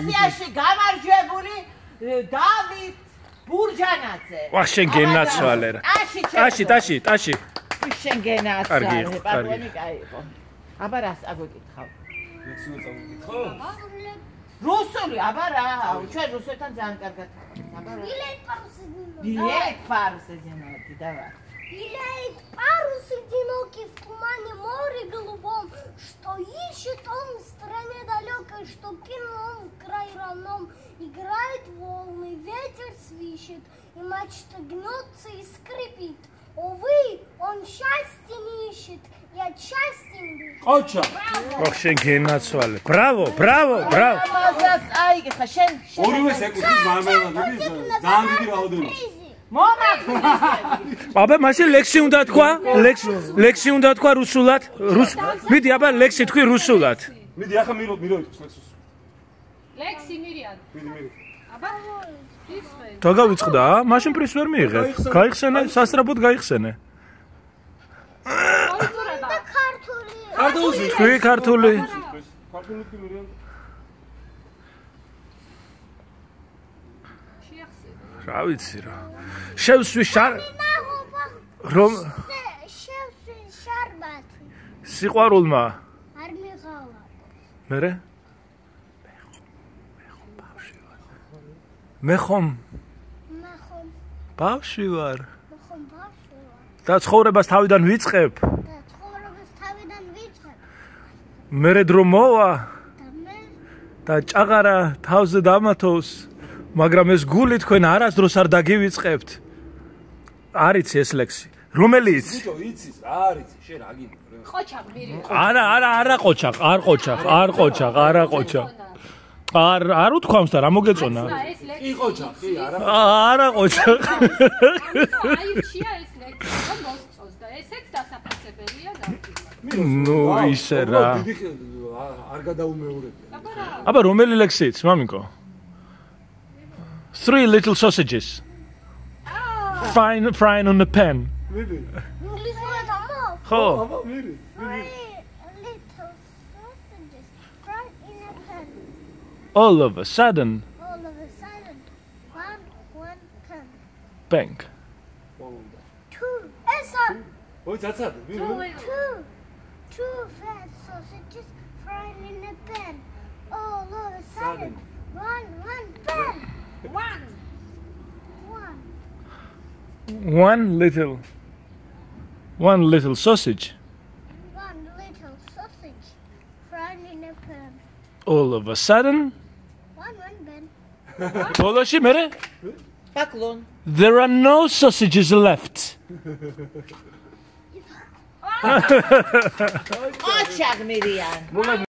ნომინაციაში გამარჯვებული დავით ბურჯანაძე. ვახ შენ გენაცვალე რა. ტაში ტაში, ტაში, ტაში. შენ გენაცვალე. კარგი იყო, პარვენი კაი იყო. აბა რას აგვეკითხავ? რუსული, აბა რა, ჩვენ რუსეთთან ძალიან კარგად. აბა რა. Билет парус დიეთ ფარსე ზენოთი давай. Билет парус одинокий в тумане море голубом, что ищет он в стране далекой, что кинул он в край родном. Играет волны, ветер свищет, и мачта гнется и скрипит. Увы, он счастья не ищет, и от счастья не бежит. ყოჩა ვახ შენ გენაცვალე. ბრავო, ბრავო, ბრავო. ამაზაც აიგე შენ შენ ორივე სეკუნდის მარმელადები ძალიან დიდი რაოდენობა მომაკვდინე. აბა მაშინ ლექსი უნდა თქვა? ლექსი ლექსი უნდა თქვა რუსულად? რუს მიდი აბა ლექსი თქვი რუსულად. მიდი ახლა მირო მირო იტყვის ლექსს ლექსი მირიან. მირიან. აბა დაგავიწყდა, მაშინ პრის ვერ მიიღე. გაიხსენე, სასწრაფოდ გაიხსენე. ქართული. ქართული. თქვი ქართული. ქართული კი მირიან. რა ვიცი რა. შევსვი შარ რომ შევსვი შარბათი. სიყვარულმა არ მიღავა. მერე? მე ხომ? მე ხომ? ბავშვი ვარ. მე ხომ ბავშვი ვარ? და ცხოვრებას თავიდან ვიწყებ? და ცხოვრებას თავიდან ვიწყებ? მერე დრო მოვა? და მე? და ჭაღარა თავზე დამათოს? მაგრამ ეს გული თქვენ არასდროს არ დაგივიწყებთ. არიცი ეს ლექსი. რომელი იცი ბიჭო იცის რა არის შენ რა გინდა ყოჩაღ მირიან. არა არა არა ყოჩახ არ ყოჩახ არ ყოჩახ არა ყოჩახ არ არ უთქვამს და რა მოგეწონა და ეს ლექსი. კი ყოჩა კი არა არა ყოჩახ აირჩია ეს ლექსი. რომ მოსწოს და ესეც დასაფასებელია და ნუ ისე რა არ გადაუმეორებია აბა რომელი ლექსი იცი მამიკო Three little sausages. Frying frying on the pan. მიდი ინგლისურად ამო ხო. აბა მიდი Three all of a sudden, all of a sudden, one, one. Bank. Two, it's a, a, two, two, two fat sausages fried in a pan. All of a sudden, one, one, pan. One. One little, one little sausage. One little sausage fried in a pan. All of a sudden, Dolaşımere. Paklon. There are no sausages left.